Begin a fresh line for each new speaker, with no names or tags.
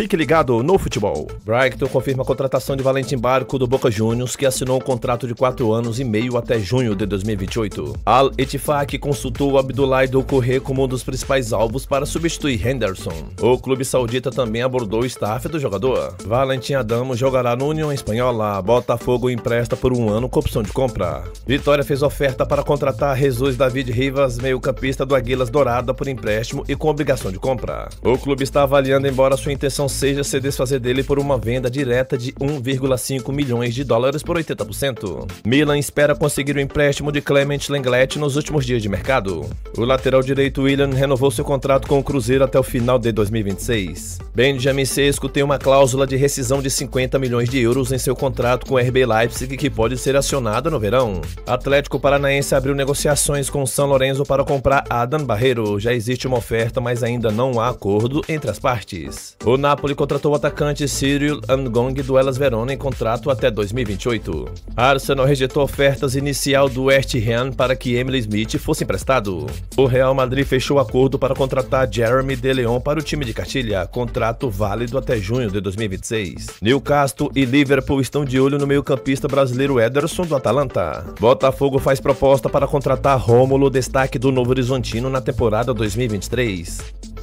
Fique ligado no futebol. Brighton confirma a contratação de Valentim Barco do Boca Juniors, que assinou um contrato de 4 anos e meio até junho de 2028. Al Etifak consultou Abdullah do Corre como um dos principais alvos para substituir Henderson. O clube saudita também abordou o staff do jogador. Valentim Adamo jogará no União Espanhola. Botafogo empresta por um ano com opção de compra. Vitória fez oferta para contratar Jesus David Rivas, meio-campista do Aguilas Dourada, por empréstimo e com obrigação de compra. O clube está avaliando, embora sua intenção intenção seja se desfazer dele por uma venda direta de 1,5 milhões de dólares por 80%. Milan espera conseguir o empréstimo de Clement Lenglet nos últimos dias de mercado. O lateral direito William renovou seu contrato com o Cruzeiro até o final de 2026. Benjamin Sesko tem uma cláusula de rescisão de 50 milhões de euros em seu contrato com o RB Leipzig que pode ser acionada no verão. Atlético Paranaense abriu negociações com o São Lourenço para comprar Adam Barreiro. Já existe uma oferta, mas ainda não há acordo entre as partes. O contratou o atacante Cyril Angong do Elas Verona em contrato até 2028. Arsenal rejeitou ofertas inicial do West Ham para que Emily Smith fosse emprestado. O Real Madrid fechou acordo para contratar Jeremy De Leon para o time de Castilha, contrato válido até junho de 2026. Newcastle e Liverpool estão de olho no meio-campista brasileiro Ederson do Atalanta. Botafogo faz proposta para contratar Rômulo, destaque do Novo Horizontino na temporada 2023.